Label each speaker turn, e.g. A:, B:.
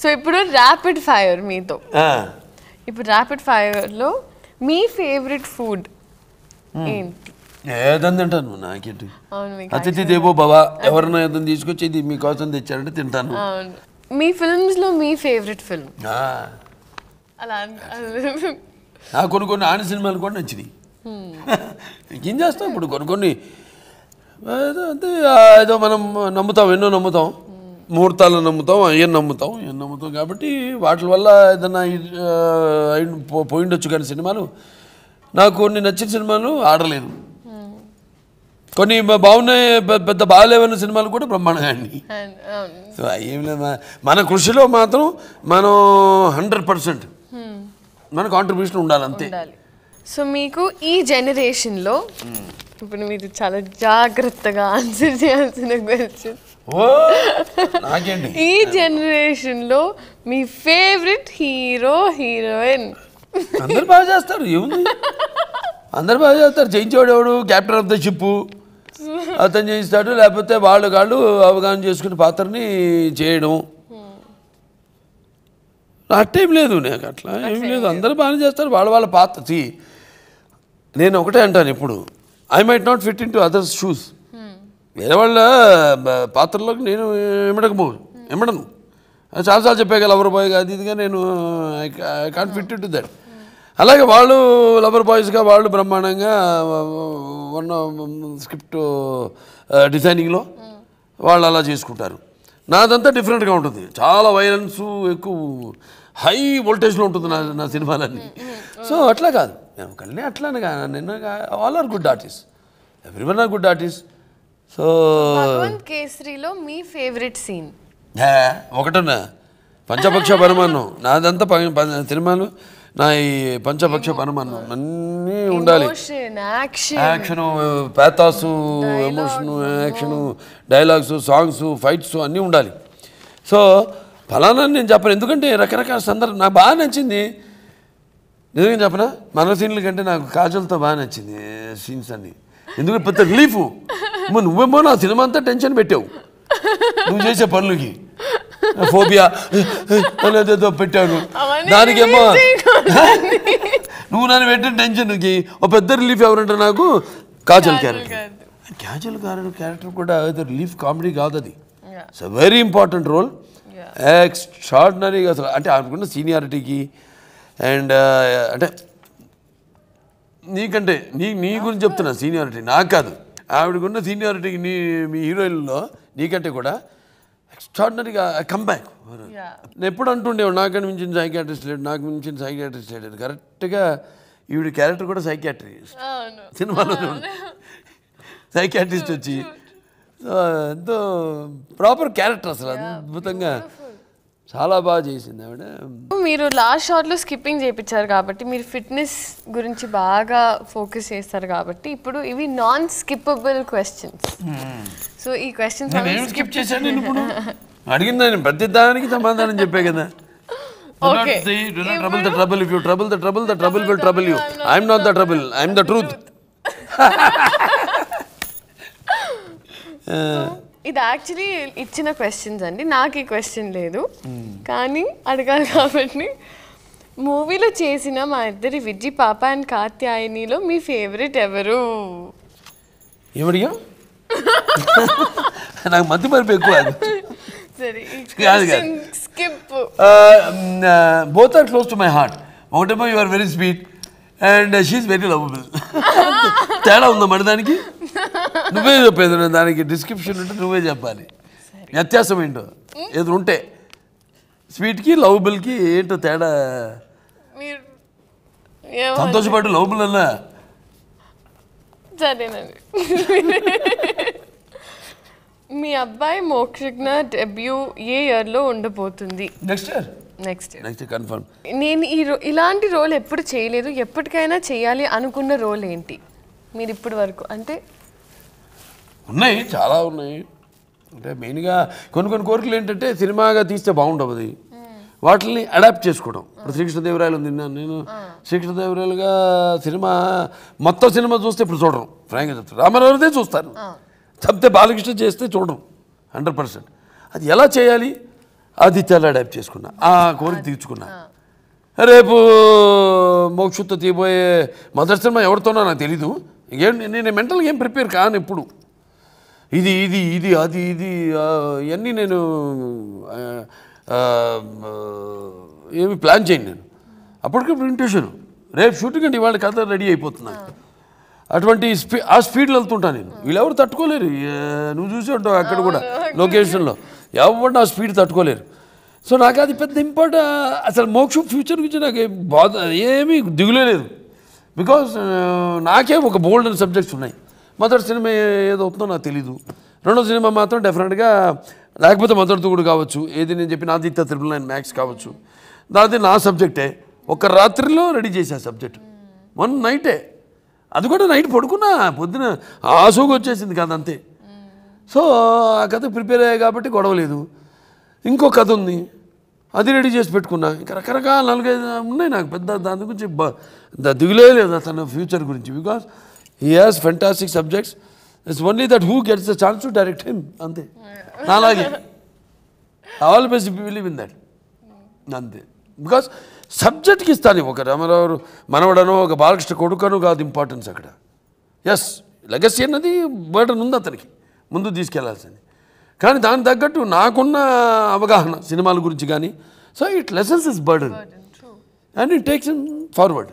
A: So ఇప్పుడు rapid fire మీతో. ఇప్పుడు ర్యాపిడ్ ఫైర్లో మీ ఫేవరెట్ ఫుడ్ ఏంటి?
B: ఏదని తింటాను నాకేంటి? అతిథి దేవో భవ ఎవరన్నా ఏదైనా తీసుకొచ్చి ఇది మీకోసం తెచ్చారంటే తింటాను.
A: మీ ఫిల్మ్స్లో మీ ఫేవరెట్ ఫిల్మ్ అలా
B: నాకు కొన్ని కొన్ని ఆని సినిమాలు కూడా నచ్చినాయి. ఏం చేస్తాం ఇప్పుడు కొన్ని కొన్ని? ఏదో ఆ, ఏదో మనం నమ్ముతాం ఎన్నో నమ్ముతాం. ముహూర్తాలను నమ్ముతాం అయ్యని నమ్ముతాం ఏం నమ్ముతాం కాబట్టి వాటి వల్ల పో- పోయిండొచ్చు కానీ సినిమాలు. నాకు కొన్ని నచ్చిన సినిమాలు ఆడలేదు. కొన్ని బాగున్నాయి పెద్ద బాగాలేవన్న సినిమాలు కూడా బ్రహ్మాండంగా
A: అవును
B: సో ఏం లేదు మన- కృషిలో మాత్రం మనం హండ్రెడ్ పర్సెంట్ మన కాంట్రిబ్యూషన్ ఉండాలి అంతే.
A: సో మీకు ఈ జనరేషన్లో ఇప్పుడు మీరు చాలా జాగ్రత్తగా ఆన్సర్ చేయాల్సిన క్వశ్చన్ ఈ జనరేషన్లో మీ ఫేవరెట్ హీరో హీరోయిన్.
B: అందరు బాగా చేస్తారు ఏముంది? అందరు బాగా చేస్తారు. చేయించేవాడు ఎవడు? క్యాప్టెన్ ఆఫ్ ద షిప్ అతను చేయిస్తాడు లేకపోతే వాళ్ళు కాళ్ళు అవగాహన చేసుకునే పాత్రని చేయడం. అట్టేం లేదు నాకు అట్లా ఏం లేదు. అందరూ బాగానే చేస్తారు వాళ్ళ వాళ్ళ పాత్ర. నేను ఒకటే అంటాను ఇప్పుడు I might not fit into others shoes వేరే వాళ్ళ పాత్రలోకి నేను ఎమ్మడకపో ఇమ్మడను చాలాసార్లు చెప్పాక లవర్ బాయ్ అది ఇదిగా నేను కాన్ ఫిట్ టు దట్ అలాగే వాళ్ళు లవర్ బాయ్స్గా వాళ్ళు బ్రహ్మాండంగా ఉన్న స్క్రిప్ట్ డిజైనింగ్లో వాళ్ళు అలా చేసుకుంటారు. నాదంతా డిఫరెంట్గా ఉంటుంది. చాలా వైలెన్స్ ఎక్కువ హై వోల్టేజ్లో ఉంటుంది నా నా సినిమాలన్నీ. సో అట్లా కాదు. నేను ఒకళ్ళని అట్లానే కాదు నిన్న all are good artist everyone are good artist so
A: Bhagavanth కేసరిలో మీ ఫేవరెట్ సీన్
B: హే, ఒకటన్నా. పంచపక్ష పరమాన్నం. నాదంతా సినిమాలు నా ఈ పంచపక్ష పరమాన్నం అన్నీ ఉండాలి.
A: Emotion action
B: action pathos emotion action dialogues songs fights అన్నీ ఉండాలి. సో ఫలానా నేను చెప్పను. ఎందుకంటే రకరకాల సందర్భం నాకు బాగా నచ్చింది. నిజంగా చెప్పనా? మన సీన్ల కంటే నాకు కాజల్తో బాగా నచ్చింది సీన్స్ అన్ని. ఎందుకంటే పెద్ద రిలీఫ్ నువ్వేమో నా సినిమా అంతా టెన్షన్ పెట్టావు. నువ్వు చేసే పనులకి. ఫోబియా. అనేదేదో పెట్టాను. దానికేమో. నువ్వు నన్ను పెట్టిన టెన్షన్కి ఒక పెద్ద రిలీఫ్ ఎవరంటే నాకు? కాజల్ క్యారెక్టర్. కాజల్ గారి క్యారెక్టర్ కూడా రిలీఫ్ కామెడీ కాదు అది. ఇట్స్ వెరీ ఇంపార్టెంట్ రోల్ ఎక్స్ట్రాడినరీగా అసలు అంటే ఆమెకున్న సీనియారిటీకి అండ్ అంటే నీకంటే నీ నీ గురించి చెప్తున్నా సీనియారిటీ నాకు కాదు. ఆవిడకున్న సీనియారిటీకి నీ మీ హీరోయిన్లో నీకంటే కూడా ఎక్స్ట్రాడినరీగా
A: Yeah.
B: నేను ఎప్పుడు అంటుండేవాడు నాకని మించిన సైకాట్రిస్ట్ లేడు నాకు మించిన సైకాట్రిస్ట్ లేడు కరెక్ట్గా ఈవిడ క్యారెక్టర్ కూడా సైకాట్రిస్ట్ సినిమాలో సైకాట్రిస్ట్ వచ్చి. సో ఎంతో ప్రాపర్ క్యారెక్టర్ అసలు అద్భుతంగా. చాలా బాగా చేసింది ఆవిడ.
A: మీరు లాస్ట్ షాట్లో స్కిప్పింగ్ చేయించారు కాబట్టి మీరు ఫిట్నెస్ గురించి బాగా ఫోకస్ చేస్తారు కాబట్టి ఇప్పుడు ఇవి నాన్ స్కిప్పబుల్ క్వశ్చన్స్ సో ఈ క్వశ్చన్స్
B: నేను స్కిప్ చేశాను నేను ఇప్పుడు? అడిగింది నేను ప్రతి దానికి సమాధానం చెప్పే కదా. Trouble the trouble if you trouble the trouble the trouble will trouble you I'm not the trouble I'm the truth
A: ఇది యాక్చువల్లీ ఇచ్చిన క్వశ్చన్స్ అండి. నాకు ఈ క్వశ్చన్ లేదు. కానీ అడగాలి కాబట్టి. మూవీలో చేసిన మా ఇద్దరి విజ్జి పాప అండ్ కాత్యాయనిలో మీ ఫేవరెట్ ఎవరు?
B: నాకు మతి మరిపి ఎక్కువ.
A: Skip
B: both are close to my heart ఒకటేమో you are very sweet and she's very lovable తేడా ఉందా మరి దానికి? నువ్వే చెప్పేది దానికి డిస్క్రిప్షన్ ఉంటే నువ్వే చెప్పాలి. వ్యత్యాసం ఏంటో? ఏదో ఉంటే. స్వీట్కి లవబుల్కి ఏంటో తేడా?
A: మీరు ఏమో
B: సంతోషపడు లవబుల్ అన్నా
A: సరేనండి. మీ అబ్బాయి మోక్షజ్ఞ డెబ్యూ ఏ ఇయర్లో ఉండబోతుంది?
B: Next year
A: next year
B: next confirm
A: నేను ఈ రో ఇలాంటి రోల్ ఎప్పుడు చేయలేదు. ఎప్పటికైనా చేయాలి అనుకున్న రోల్ ఏంటి మీరు ఇప్పటి వరకు అంటే
B: ఉన్నాయి చాలా ఉన్నాయి. అంటే మెయిన్గా కొన్ని కొన్ని కోరికలు ఏంటంటే సినిమాగా తీస్తే బాగుండవు అది వాటిని అడాప్ట్ చేసుకోవడం. ఇప్పుడు శ్రీకృష్ణదేవరాయలు ఉంది నేను శ్రీకృష్ణదేవరాయలుగా సినిమా మొత్తం సినిమా చూస్తే ఇప్పుడు చూడరు. ఫ్రాంక్గా చెప్తారు. రామారావుదే చూస్తాను తప్పితే బాలకృష్ణ చేస్తే చూడరు. Hundred percent. అది ఎలా చేయాలి? ఆదిత్యాలు అడాప్ట్ చేసుకున్నా ఆ కోరిక తీర్చుకున్నా. రేపు మోక్షుతో తీయబోయే మొదటి సినిమా ఎవరితోనో నాకు తెలీదు. ఏం నేను మెంటల్గా ఏం ప్రిపేర్ కాను ఎప్పుడు. ఇది ఇది ఇది అది ఇది ఆ, ఇవన్నీ నేను ఆ, ఆ, ఏమి ప్లాన్ చేయను నేను. అప్పటికే ప్రింటేషన్. రేపు షూటింగ్ అంటే ఇవాళ కథ రెడీ అయిపోతున్నా అటువంటి స్పీ ఆ స్పీడ్లో వెళ్తుంటాను నేను. వీళ్ళెవరు తట్టుకోలేరు. ఏ, నువ్వు చూసి ఉంటావు అక్కడ కూడా లొకేషన్లో. ఎవరు నా స్పీడ్ తట్టుకోలేరు. సో నాకు అది పెద్ద ఇంపార్టెంట్ అసలు మోక్ష ఫ్యూచర్ గురించి నాకు ఏం బాధ ఏమీ దిగులే లేదు. బికాస్ నాకే ఒక బోల్డ్ సబ్జెక్ట్స్ ఉన్నాయి. మొదటి సినిమా ఏదో అవుతుందో నాకు తెలీదు. రెండో సినిమా మాత్రం డెఫినెట్గా లేకపోతే మొదటి కూడా కావచ్చు ఏది నేను చెప్పిన ఆదిత్య త్రిబుల్ నైన్ మ్యాథ్స్ కావచ్చు. దాది నా సబ్జెక్టే. ఒక రాత్రిలో రెడీ చేసా సబ్జెక్ట్. వన్ నైటే. అది కూడా నైట్ పడుకున్నా పొద్దున ఆసోగు వచ్చేసింది కదా అంతే. సో ఆ కథ ప్రిపేర్ అయ్యాయి కాబట్టి గొడవ లేదు. ఇంకో కథ ఉంది. అది రెడీ చేసి పెట్టుకున్నా. ఇంకా రకరకాల నాలుగైదు ఉన్నాయి నాకు పెద్ద దాని గురించి బ- దిగులే లేదు అతను ఫ్యూచర్ గురించి. Because he has fantastic subjects it's only that who gets the chance to direct him అంతే నాలాగే all best believe in that అంతే బికాస్ సబ్జెక్ట్కి ఇస్తాను ఒక రామారావు మనవడనో ఒక బాలకృష్ణ కొడుకనో కాదు ఇంపార్టెన్స్ అక్కడ ఎస్ లెగసీ అన్నది బర్డన్ ఉంది అతనికి ముందు తీసుకెళ్ళాల్సింది కానీ దానికి తగ్గట్టు నాకున్న అవగాహన సినిమాల గురించి కానీ so it lessons is burden and it takes forward